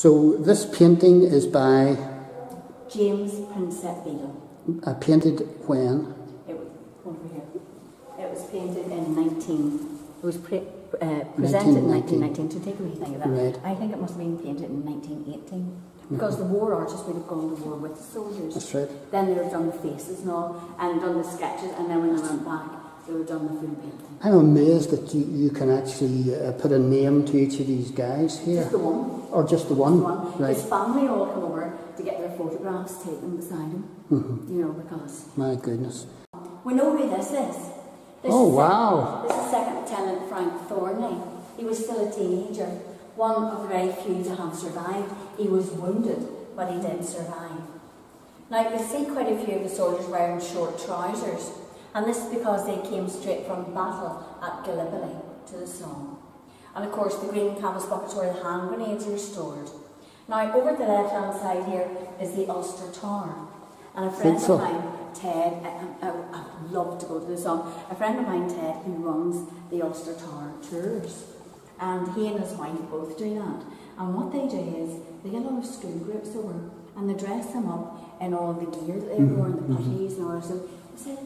So this painting is by James Prinsep Beadle. uh, painted when? It was over here. It was painted in 19. It was pre, uh, presented in 1919. 1919. To take a wee thing of that, Right. I think it must have been painted in 1918 because the war artists would have gone to war with the soldiers. That's right. Then they would have done the faces and all, and done the sketches, and then when they went back, have done painting. I'm amazed that you, you can actually uh, put a name to each of these guys here. Just the one. Or just the Just one? the one. Right. His family all come over to get their photographs taken beside him. Mhm. You know, because My goodness. we know who this is. This Oh, is wow. This is Second Lieutenant Frank Thornley. He was still a teenager, one of the very few to have survived. He was wounded, but he did survive. Now, you can see quite a few of the soldiers wearing short trousers, and this is because they came straight from battle at Gallipoli to the Somme. And of course, the green canvas buckets where the hand grenades are stored. Now, over the left hand side here is the Ulster Tower. And a friend so. of mine, Ted, I, I, I'd love to go to the Somme. A friend of mine, Ted, who runs the Ulster Tower tours. And he and his wife both do that. And what they do is they get a lot of school groups over and they dress them up in all the gear that they Mhm, wore and the mhm. and all that. So they said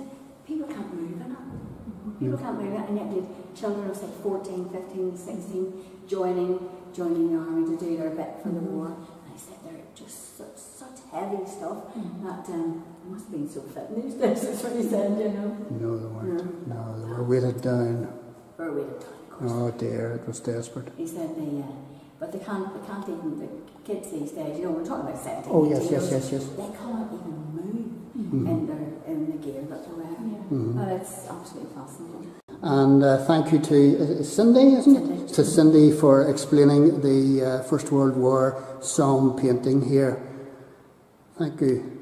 people can't move in it. People can't move it. And yet you children of say 14, 15, 16 joining joining the army to do their bit for the war. And I said they're just such, such heavy stuff that um, they must have been so fit in these days. That's what he said, you know. No, they weren't. No, they were weighted down. A way of time, of course. Oh dear, it was desperate. He said they, uh, but they can't, they can't even, the kids these days, you know, we're talking about 17, Oh yes, 18 yes, yes, yes. They can't even move Mhm. in their in the gear that they're wearing. Mhm. But it's absolutely fascinating. And uh, thank you to uh, Cindy, isn't it? Cindy. To Cindy for explaining the uh, First World War Somme painting here. Thank you.